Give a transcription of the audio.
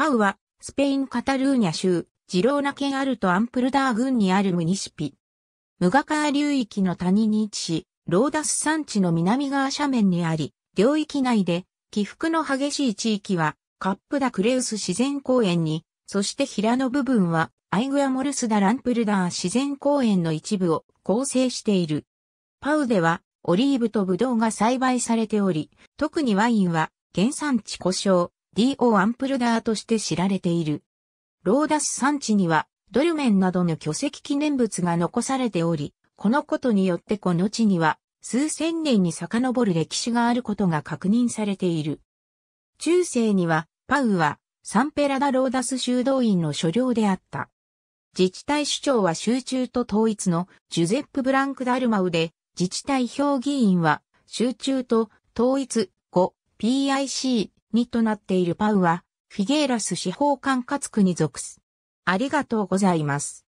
パウは、スペインカタルーニャ州、ジローナ県アルトアンプルダー郡にあるムニシピ。ムガカー流域の谷に位置し、ローダス山地の南側斜面にあり、領域内で起伏の激しい地域は、カップダクレウス自然公園に、そして平の部分は、アイグアモルスダランプルダー自然公園の一部を構成している。パウでは、オリーブとブドウが栽培されており、特にワインは、原産地故障、D.O. アンプルダーとして知られている。ローダス山地には、ドルメンなどの巨石記念物が残されており、このことによってこの地には、数千年に遡る歴史があることが確認されている。中世には、パウは、サンペラダローダス修道院の所領であった。自治体首長は集中と統一のジュゼップ・ブランク・ダルマウで、自治体評議員は集中と統一5 PIC にとなっているパウは、フィゲーラス司法管轄区に属す。ありがとうございます。